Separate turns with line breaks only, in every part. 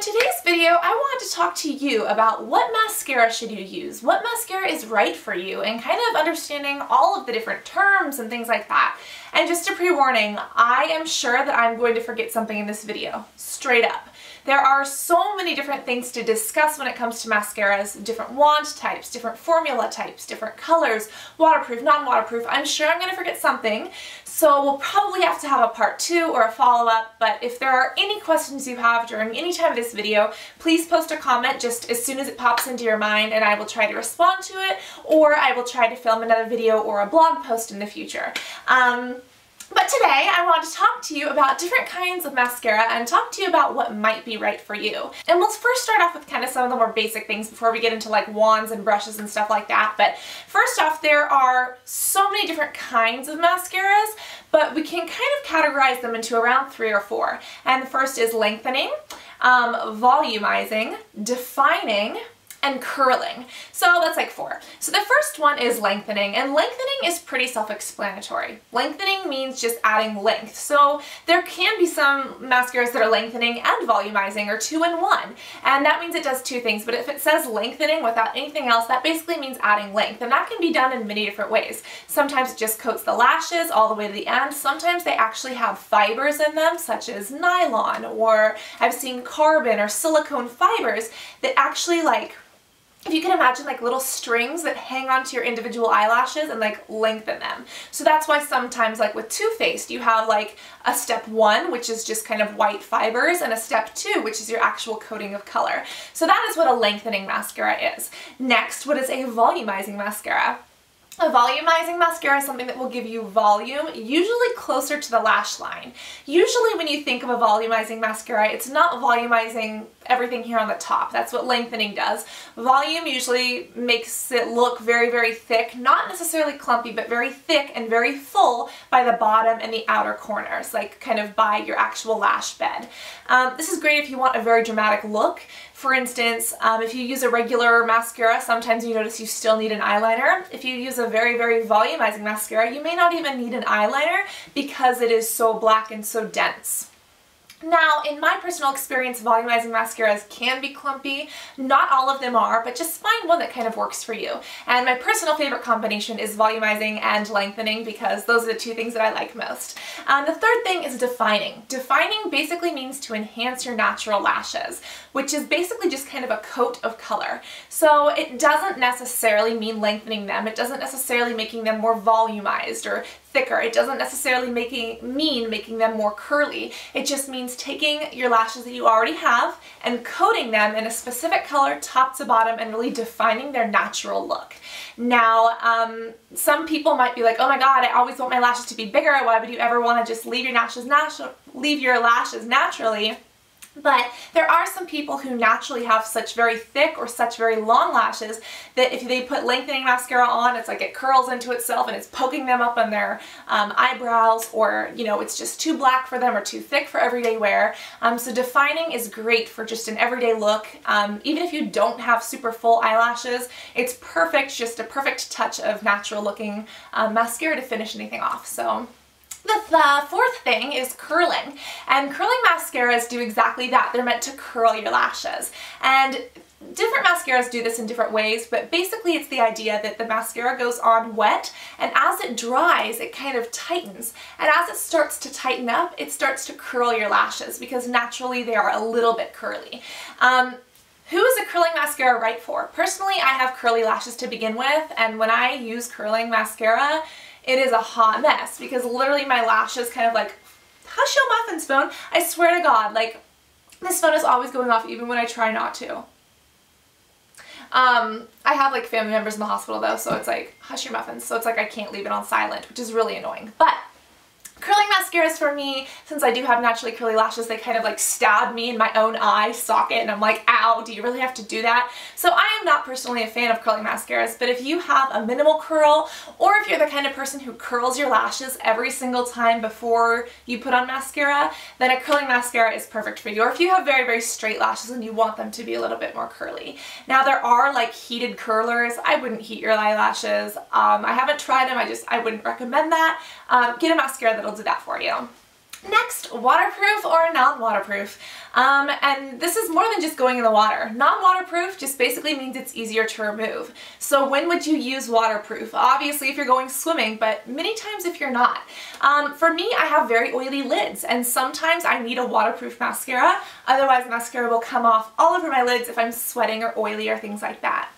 in today's video, I wanted to talk to you about what mascara should you use, what mascara is right for you, and kind of understanding all of the different terms and things like that. And just a pre-warning, I am sure that I'm going to forget something in this video, straight up. There are so many different things to discuss when it comes to mascaras, different wand types, different formula types, different colors, waterproof, non-waterproof. I'm sure I'm going to forget something, so we'll probably have to have a part two or a follow-up, but if there are any questions you have during any time of this video, please post a comment just as soon as it pops into your mind and I will try to respond to it, or I will try to film another video or a blog post in the future. Um, but today I want to talk to you about different kinds of mascara and talk to you about what might be right for you. And we'll first start off with kind of some of the more basic things before we get into like wands and brushes and stuff like that. But first off, there are so many different kinds of mascaras, but we can kind of categorize them into around three or four. And the first is lengthening, um, volumizing, defining, and curling. So that's like four. So the first one is lengthening, and lengthening is pretty self-explanatory. Lengthening means just adding length. So there can be some mascaras that are lengthening and volumizing, or two in one. And that means it does two things, but if it says lengthening without anything else, that basically means adding length. And that can be done in many different ways. Sometimes it just coats the lashes all the way to the end. Sometimes they actually have fibers in them, such as nylon, or I've seen carbon or silicone fibers that actually like if you can imagine like little strings that hang onto your individual eyelashes and like lengthen them. So that's why sometimes like with Too Faced you have like a step one which is just kind of white fibers and a step two which is your actual coating of color. So that is what a lengthening mascara is. Next, what is a volumizing mascara? A volumizing mascara is something that will give you volume, usually closer to the lash line. Usually when you think of a volumizing mascara, it's not volumizing everything here on the top. That's what lengthening does. Volume usually makes it look very, very thick, not necessarily clumpy, but very thick and very full by the bottom and the outer corners, like kind of by your actual lash bed. Um, this is great if you want a very dramatic look. For instance, um, if you use a regular mascara, sometimes you notice you still need an eyeliner. If you use a very, very volumizing mascara, you may not even need an eyeliner because it is so black and so dense. Now, in my personal experience, volumizing mascaras can be clumpy. Not all of them are, but just find one that kind of works for you. And my personal favorite combination is volumizing and lengthening because those are the two things that I like most. Um, the third thing is defining. Defining basically means to enhance your natural lashes, which is basically just kind of a coat of color. So it doesn't necessarily mean lengthening them. It doesn't necessarily making them more volumized or thicker. It doesn't necessarily making mean making them more curly. It just means taking your lashes that you already have and coating them in a specific color top to bottom and really defining their natural look. Now, um, some people might be like, oh my god, I always want my lashes to be bigger. Why would you ever want to just leave your lashes leave your lashes naturally? But there are some people who naturally have such very thick or such very long lashes that if they put lengthening mascara on, it's like it curls into itself and it's poking them up on their um, eyebrows or, you know, it's just too black for them or too thick for everyday wear. Um, so defining is great for just an everyday look. Um, even if you don't have super full eyelashes, it's perfect, just a perfect touch of natural looking um, mascara to finish anything off. So the, fourth thing is curling. And curling mascaras do exactly that. They're meant to curl your lashes. And different mascaras do this in different ways, but basically it's the idea that the mascara goes on wet, and as it dries, it kind of tightens. And as it starts to tighten up, it starts to curl your lashes, because naturally they are a little bit curly. Um, who is a curling mascara right for? Personally, I have curly lashes to begin with, and when I use curling mascara, it is a hot mess because literally my lashes kind of like, hush your muffins phone. I swear to God, like this phone is always going off even when I try not to. Um, I have like family members in the hospital though, so it's like, hush your muffins. So it's like I can't leave it on silent, which is really annoying. But Curling mascaras for me, since I do have naturally curly lashes, they kind of like stab me in my own eye socket and I'm like, ow, do you really have to do that? So I am not personally a fan of curling mascaras, but if you have a minimal curl or if you're the kind of person who curls your lashes every single time before you put on mascara, then a curling mascara is perfect for you. Or if you have very, very straight lashes and you want them to be a little bit more curly. Now there are like heated curlers. I wouldn't heat your eyelashes. Um, I haven't tried them. I just, I wouldn't recommend that. Um, get a mascara that'll do that for you. Next, waterproof or non-waterproof. Um, and this is more than just going in the water. Non-waterproof just basically means it's easier to remove. So when would you use waterproof? Obviously if you're going swimming, but many times if you're not. Um, for me, I have very oily lids and sometimes I need a waterproof mascara. Otherwise mascara will come off all over my lids if I'm sweating or oily or things like that.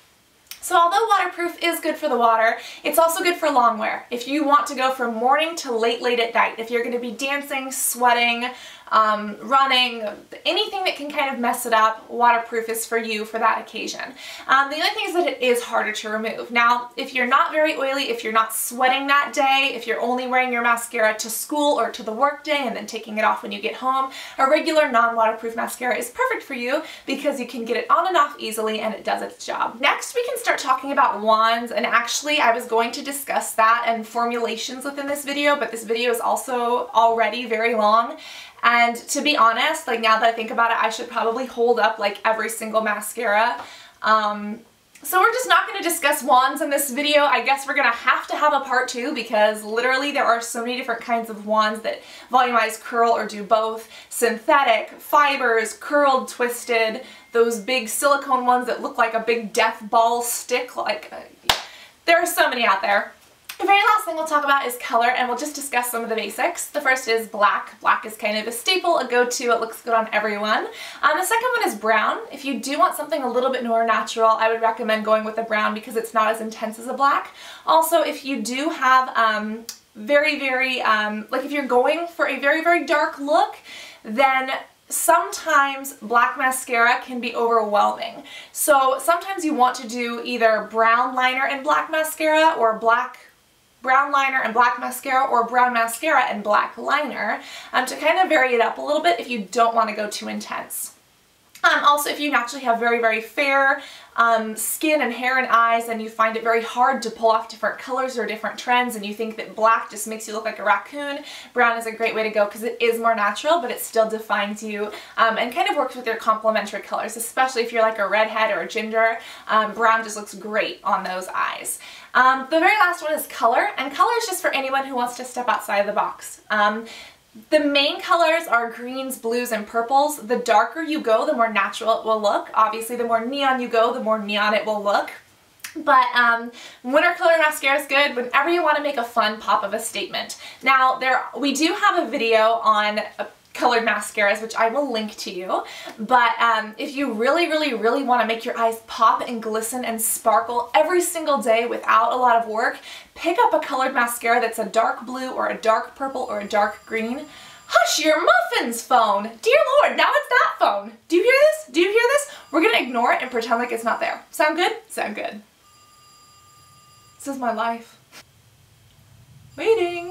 So although waterproof is good for the water, it's also good for long wear. If you want to go from morning to late, late at night, if you're going to be dancing, sweating, um, running, anything that can kind of mess it up, waterproof is for you for that occasion. Um, the other thing is that it is harder to remove. Now, if you're not very oily, if you're not sweating that day, if you're only wearing your mascara to school or to the work day and then taking it off when you get home, a regular non-waterproof mascara is perfect for you because you can get it on and off easily and it does its job. Next, we can start talking about wands and actually I was going to discuss that and formulations within this video, but this video is also already very long and to be honest, like now that I think about it, I should probably hold up like every single mascara. Um, so we're just not going to discuss wands in this video. I guess we're going to have to have a part two because literally there are so many different kinds of wands that volumize, curl, or do both. Synthetic, fibers, curled, twisted, those big silicone ones that look like a big death ball stick. Like, uh, there are so many out there. The very last thing we'll talk about is color and we'll just discuss some of the basics. The first is black. Black is kind of a staple, a go-to, it looks good on everyone. Um, the second one is brown. If you do want something a little bit more natural, I would recommend going with a brown because it's not as intense as a black. Also, if you do have um, very, very, um, like if you're going for a very, very dark look, then sometimes black mascara can be overwhelming. So sometimes you want to do either brown liner and black mascara or black brown liner and black mascara or brown mascara and black liner um, to kind of vary it up a little bit if you don't want to go too intense. Um, also, if you naturally have very, very fair um, skin and hair and eyes and you find it very hard to pull off different colors or different trends and you think that black just makes you look like a raccoon, brown is a great way to go because it is more natural but it still defines you um, and kind of works with your complementary colors, especially if you're like a redhead or a ginger. Um, brown just looks great on those eyes. Um, the very last one is color, and color is just for anyone who wants to step outside of the box. The main colors are greens, blues, and purples. The darker you go, the more natural it will look. Obviously, the more neon you go, the more neon it will look. But um, winter color mascara is good whenever you want to make a fun pop of a statement. Now, there we do have a video on colored mascaras, which I will link to you. But um, if you really, really, really want to make your eyes pop and glisten and sparkle every single day without a lot of work, pick up a colored mascara that's a dark blue or a dark purple or a dark green. Hush your muffins phone! Dear Lord, now it's that phone! Do you hear this? Do you hear this? We're gonna ignore it and pretend like it's not there. Sound good? Sound good. This is my life. Waiting.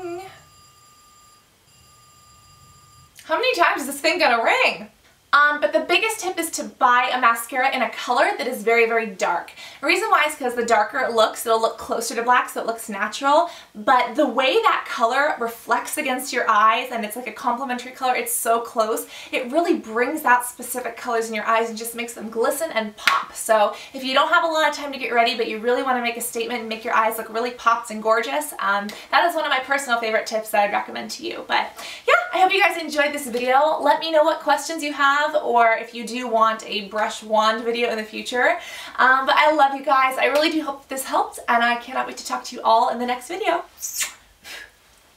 How many times is this thing gonna ring? Um, but the biggest tip is to buy a mascara in a color that is very, very dark. The reason why is because the darker it looks, it'll look closer to black so it looks natural, but the way that color reflects against your eyes and it's like a complementary color, it's so close, it really brings out specific colors in your eyes and just makes them glisten and pop. So if you don't have a lot of time to get ready, but you really want to make a statement and make your eyes look really popped and gorgeous, um, that is one of my personal favorite tips that I'd recommend to you. But yeah, I hope you guys enjoyed this video. Let me know what questions you have have or if you do want a brush wand video in the future. Um, but I love you guys. I really do hope this helped and I cannot wait to talk to you all in the next video.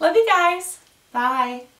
Love you guys. Bye.